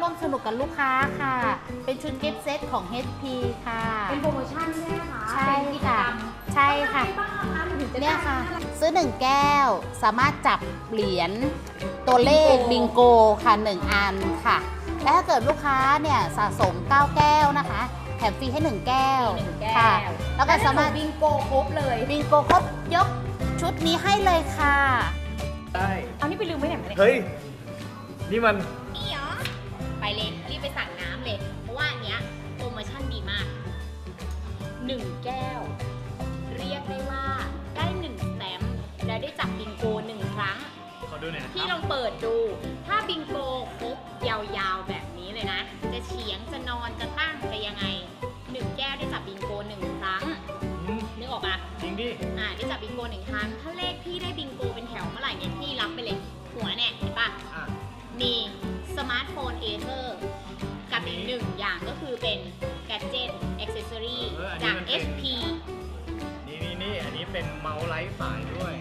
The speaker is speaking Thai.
ร่วมสนุกกับลูกค้าค่ะ เป็นชุดกิฟต์เซตของ HP ค่ะ เป็นโปรโมชั่นใช่ไหมคะใช่เป็นกิจค่ะกรรมใช่ค่ะ ทำอะไรบ้างคะมันถึงจะเนี่ยค่ะได้ซื้อ 1 แก้วสามารถจับเหรียญตัวเลขบิบิงงโกโกค่ะ 1 อันค่ะ และถ้าเกิดลูกค้าเนี่ยสะสม 9 แก้วนะคะ แถมฟรีให้ 1 แก้วหนึ่งแก้ค่ะ วแล้วก็สามารถบิงโกครบเลยบิงโกครบยกชุดนี้ให้เลยค่ะ ได้ เอานี่ไปลืมไว้ไหนมาเนี่ยเฮ้ย นี่มัน 1 แก้ว เรียกได้ว่าได้ 1แต้มและได้จับบิงโก 1 ครั้ง ขอดูหน่อยนะคพี่ลรับองเปิดดู ถ้าบิงโกครบยาวๆแบบนี้เลยนะ จะเฉียงจะนอนจะตั้งจะยังไง 1 แก้วได้จับบิงโก 1 ครั้ง อืมนึกออกปะ จริงดิ อ่าได้จับบิงโกหนึ่งครั้ง ถ้าเลขพี่ได้บิงโกเป็นแถวเมื่อไหร่เนี่ยพี่รับไปเลย หัวเนี่ยเห็นปะอะ มีสมาร์ทโฟนเอเธอร์กับอีกหนึ่งอย่างก็คือเป็น เป็นเมาส์ไร้สายด้วย